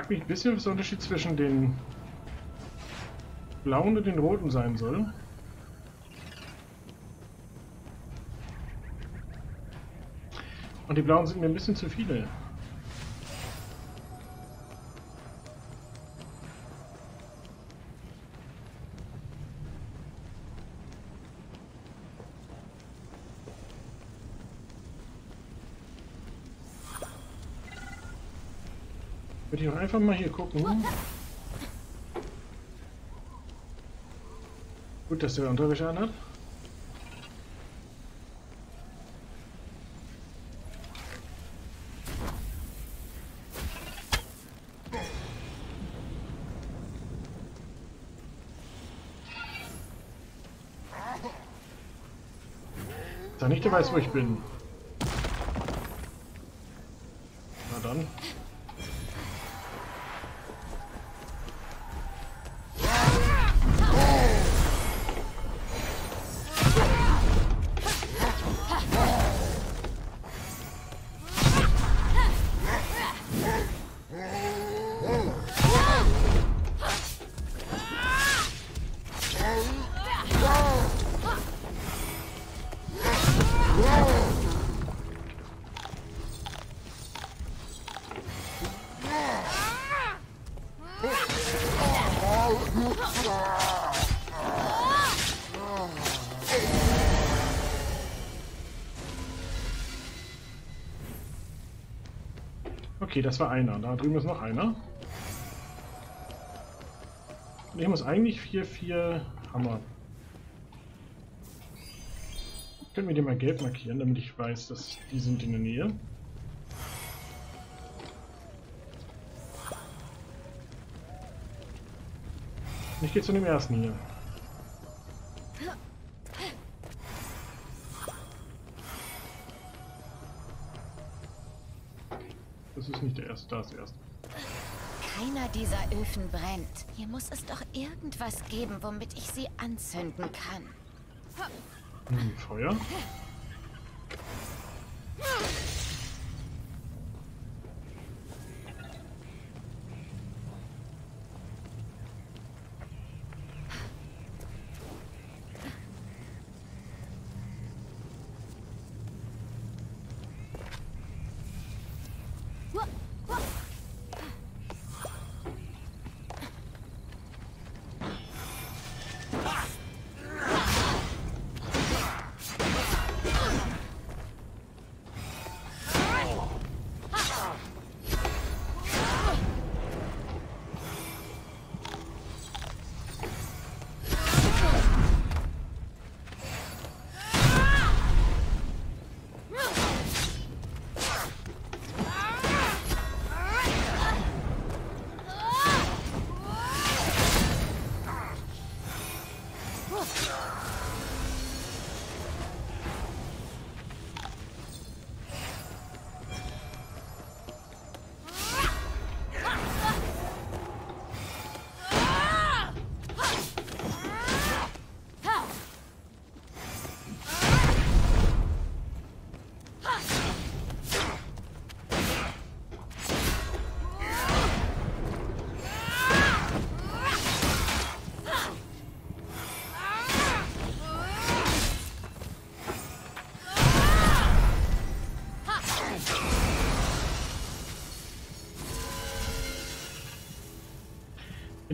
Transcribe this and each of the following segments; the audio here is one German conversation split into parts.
frage mich ein bisschen, was der Unterschied zwischen den blauen und den roten sein soll. Und die blauen sind mir ein bisschen zu viele. Einfach mal hier gucken. Gut, dass der Unterwäsche anhat. Da nicht der weiß, wo ich bin. Okay, das war einer. Da drüben ist noch einer. Ich muss eigentlich 4, 4 Hammer. Können wir den mal gelb markieren, damit ich weiß, dass die sind in der Nähe. Ich gehe zu dem ersten hier. Ist nicht der erste, da ist der erste. Keiner dieser Öfen brennt. Hier muss es doch irgendwas geben, womit ich sie anzünden kann. Hm, Feuer.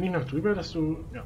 Ich noch drüber, dass du... Ja.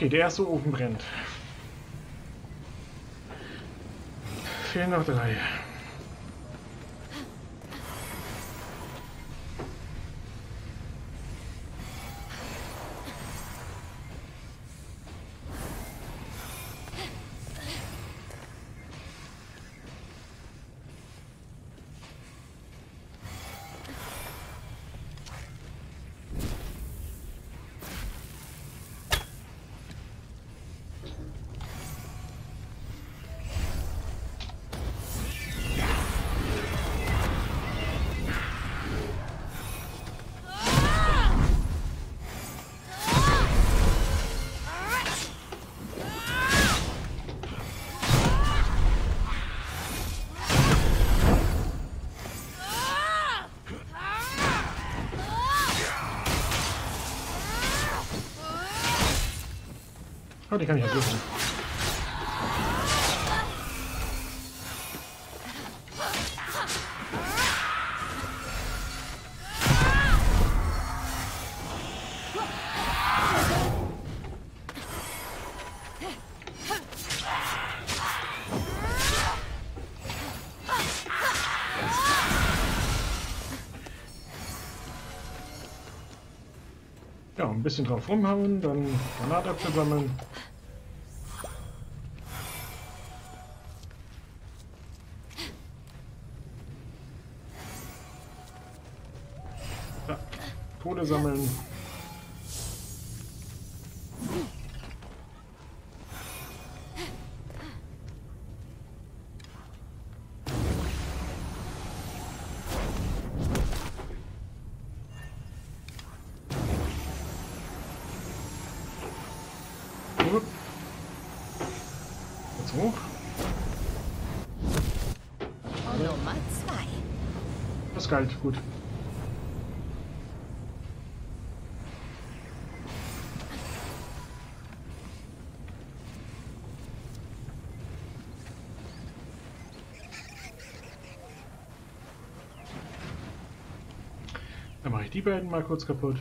Okay, der erste Ofen brennt. Fehlen noch drei. Oh, die kann ich ja suchen. Ja, ein bisschen drauf rumhauen, dann Granatäpfel sammeln. Kohle sammeln. Jetzt hoch. Nummer zwei. Das ist kalt, gut. Dann mache ich die beiden mal kurz kaputt.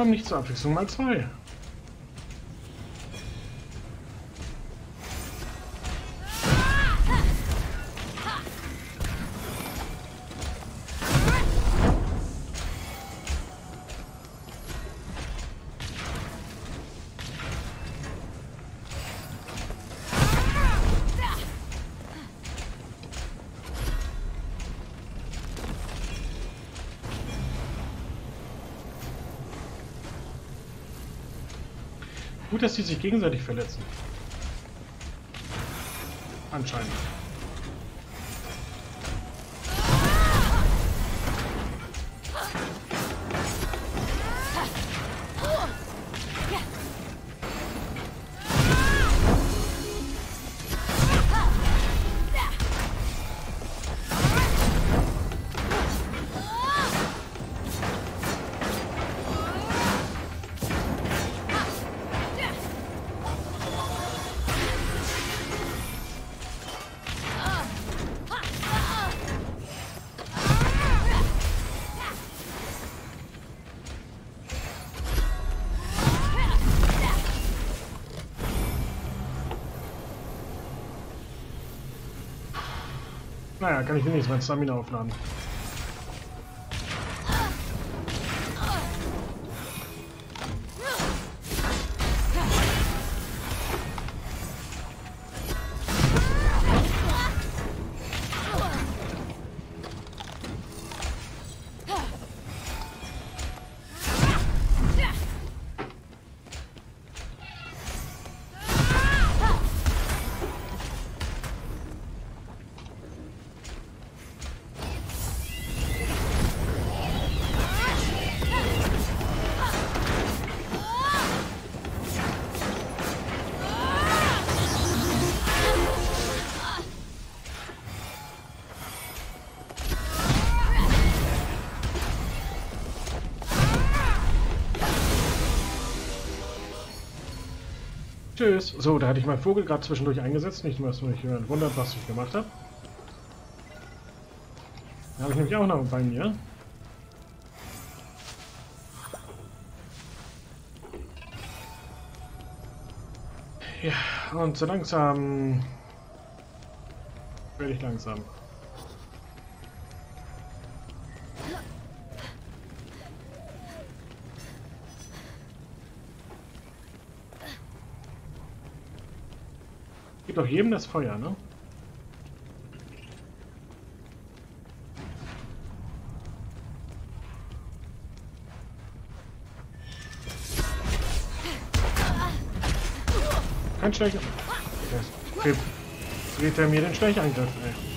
Warum nicht zur Abwechslung mal zwei? Gut, dass die sich gegenseitig verletzen. Anscheinend. Naja, kann ich wenigstens mein Stamina aufladen. Tschüss. So, da hatte ich meinen Vogel gerade zwischendurch eingesetzt. Nicht dass mich jemand wundert, was ich gemacht habe. Da habe ich nämlich auch noch bei mir. Ja, und so langsam werde ich langsam. Gibt doch jedem das Feuer, ne? Kein Stecher. Jetzt dreht er mir den Stechangriff, ey.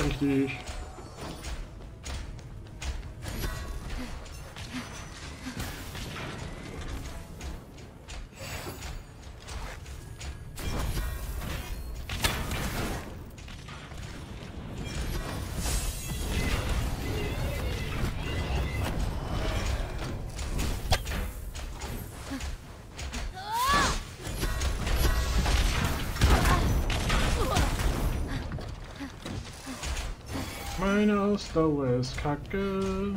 Ja, richtig. Meine Ausdauer ist kacke.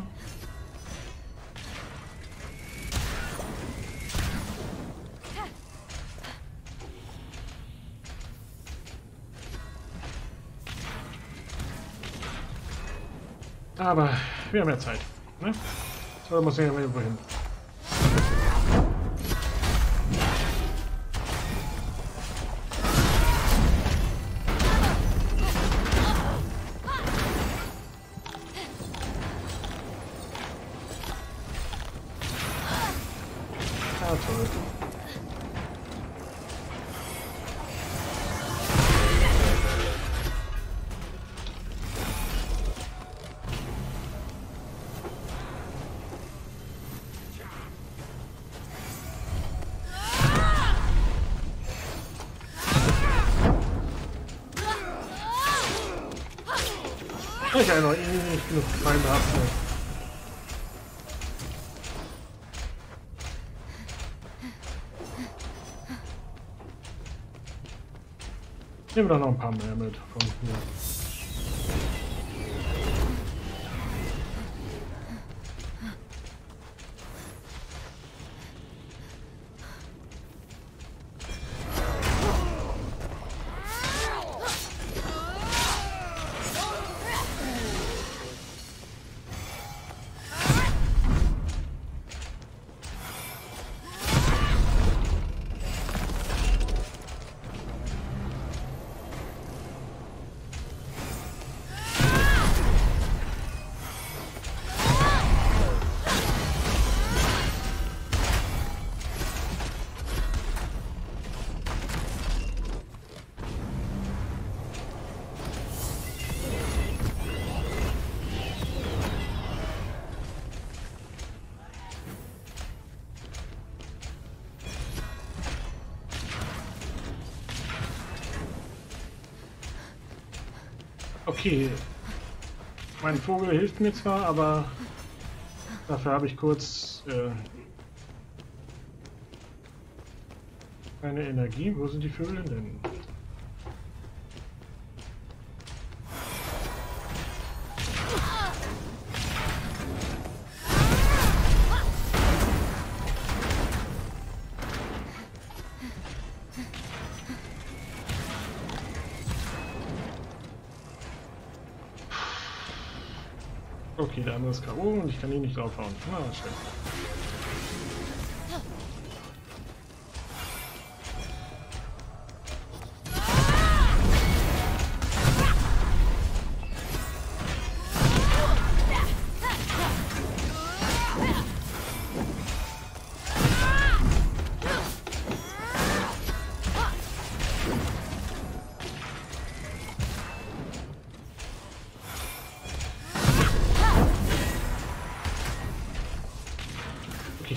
Aber wir haben ja Zeit. Ne? So muss ich ja mal wohin. Ah, toll. Ich habe noch nicht genug Feinde ab. Nehmen wir doch noch ein paar mehr mit von hier. Okay. Mein Vogel hilft mir zwar, aber dafür habe ich kurz äh, keine Energie. Wo sind die Vögel denn? Okay, der andere ist K.O. und ich kann ihn nicht draufhauen. Na, schön.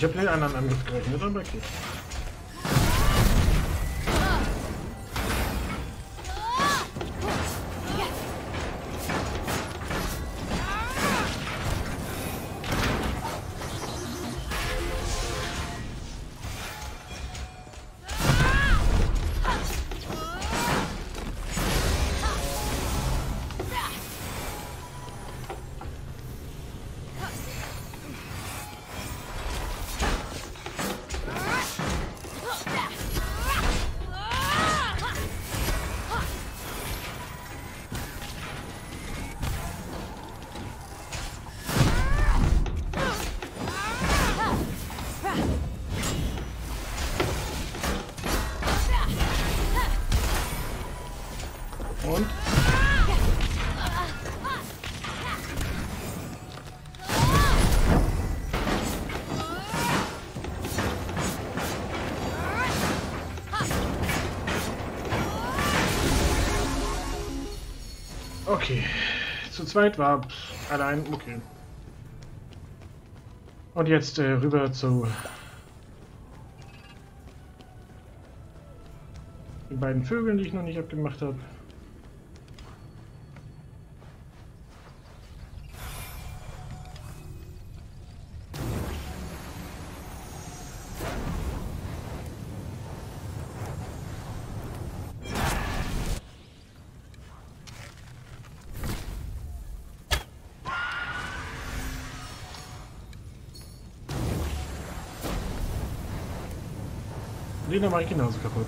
Habe mit einem anderen Angriff gerechnet, aber okay. Okay. Zu zweit war allein, okay. Und jetzt äh, rüber zu den beiden Vögeln, die ich noch nicht abgemacht habe. Den mache ich genauso kaputt.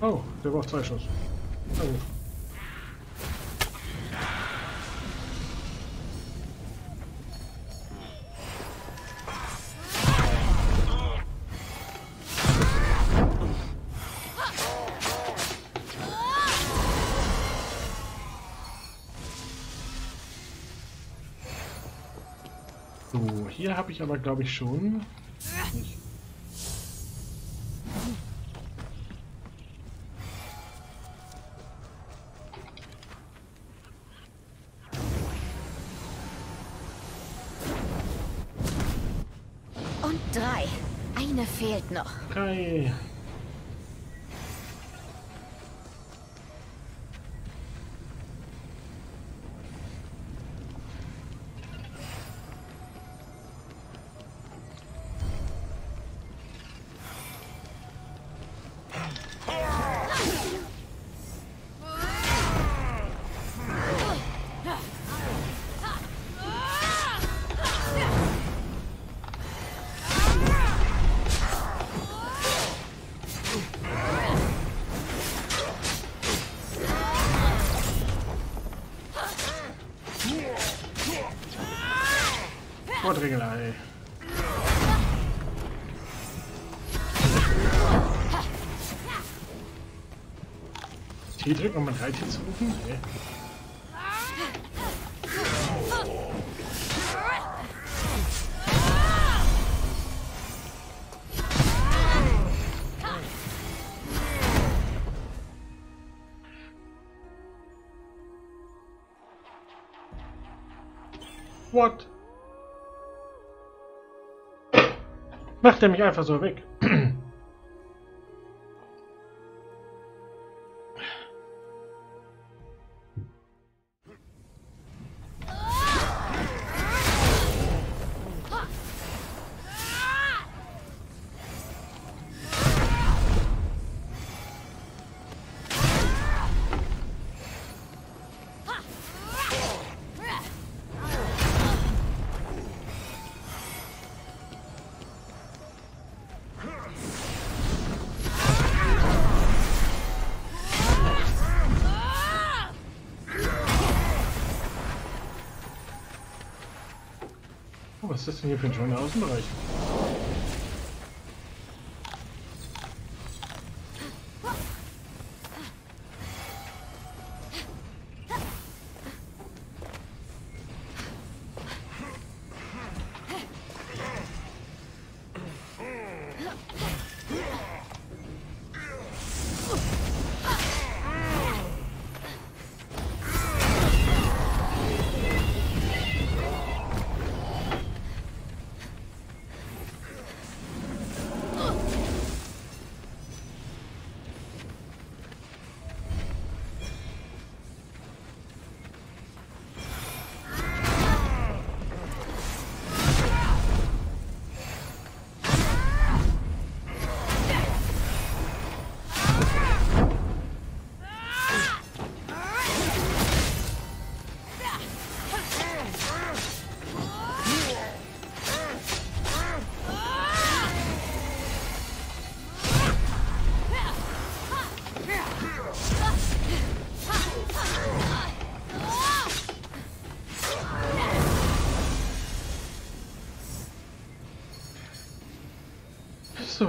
Oh, der braucht zwei Schuss. Na gut. Hier habe ich aber glaube ich schon. Nicht. Und drei. Eine fehlt noch. Drei. Vordringelei. T drücken, um ein Reittier zu rufen? Nee. Macht er mich einfach so weg. Ist das denn hier für ein schöner Außenbereich?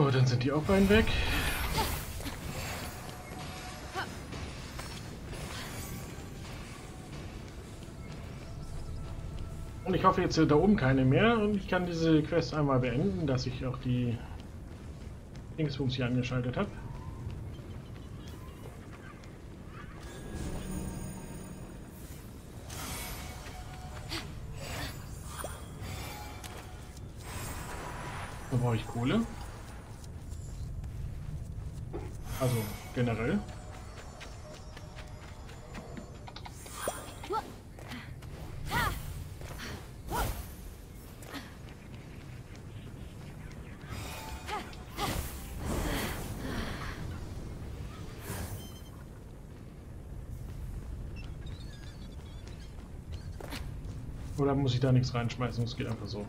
So, dann sind die auch beiden weg. Und ich hoffe jetzt da oben keine mehr und ich kann diese Quest einmal beenden, dass ich auch die Dingsbums hier angeschaltet habe. Da brauche ich Kohle. Also generell. Oder muss ich da nichts reinschmeißen? Es geht einfach so.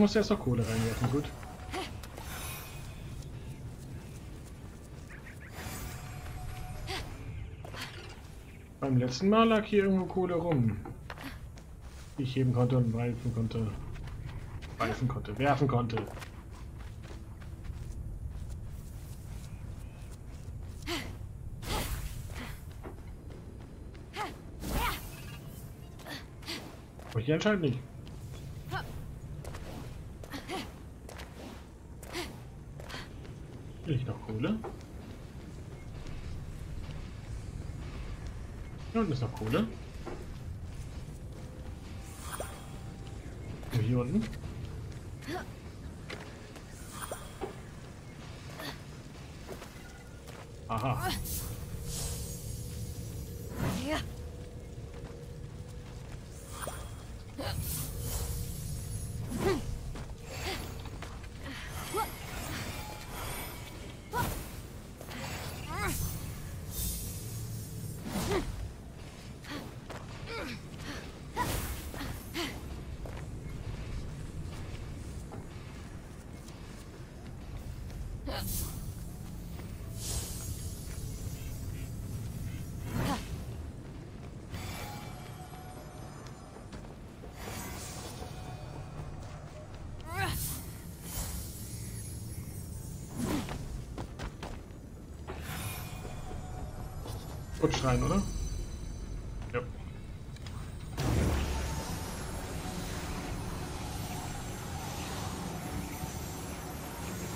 Muss erst noch Kohle reinwerfen, gut. Beim letzten Mal lag hier irgendwo Kohle rum. Die ich heben konnte und werfen konnte. Werfen konnte, werfen konnte. Aber hier anscheinend nicht. Will ich noch Kohle? Hier unten ist noch Kohle. Und hier unten. Aha. Rutsch rein, oder? Ja.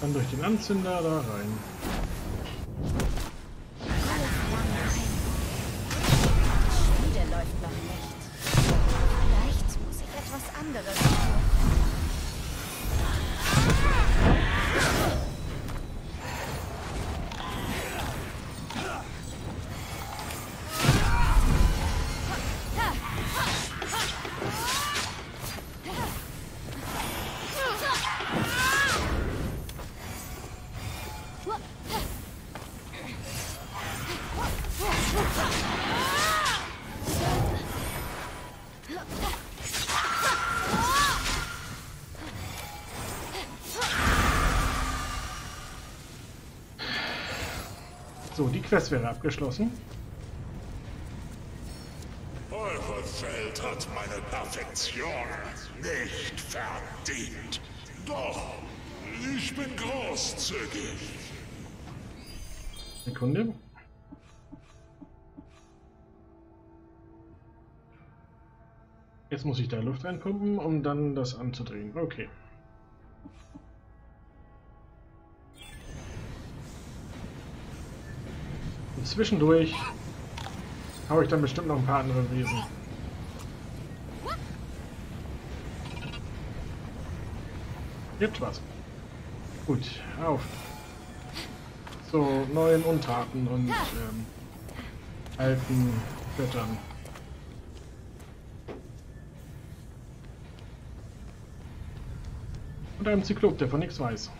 Dann durch den Anzünder da rein. Quest wäre abgeschlossen. Eure Welt hat meine Perfektion nicht verdient. Doch, ich bin großzügig. Sekunde. Jetzt muss ich da Luft reinpumpen, um dann das anzudrehen. Okay. Zwischendurch habe ich dann bestimmt noch ein paar andere Wesen. Gibt was. Gut, auf. So, neuen Untaten und ähm, alten Göttern. Und einem Zyklop, der von nichts weiß.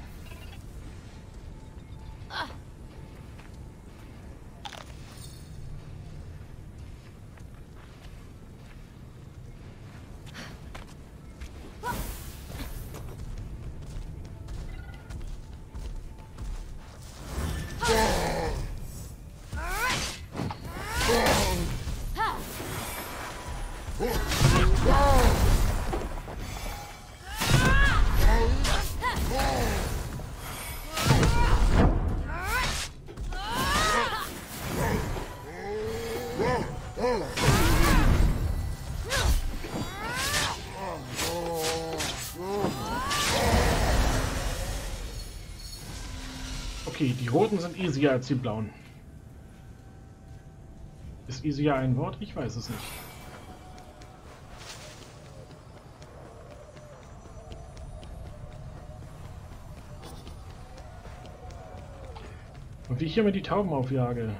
Okay, die roten sind easier als die blauen. Ist easier ein Wort? Ich weiß es nicht. Und wie ich hier mir die Tauben aufjage.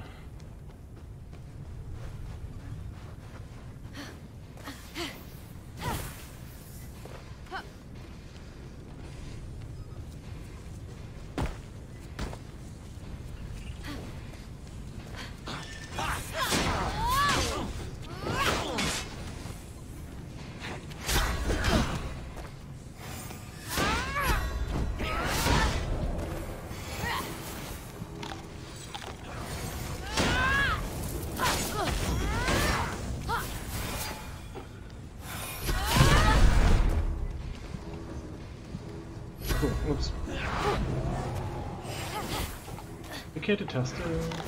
Rakete-Taste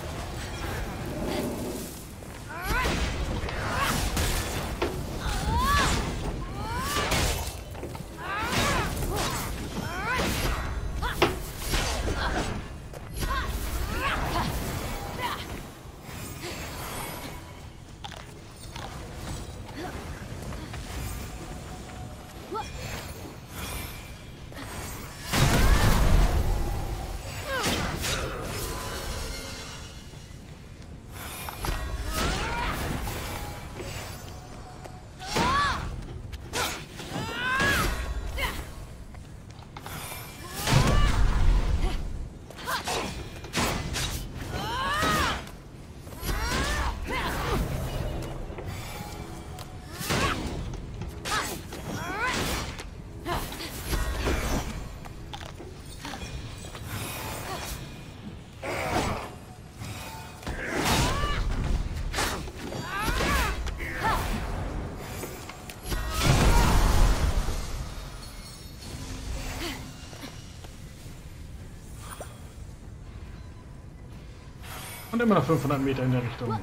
Und immer noch 500 Meter in der Richtung.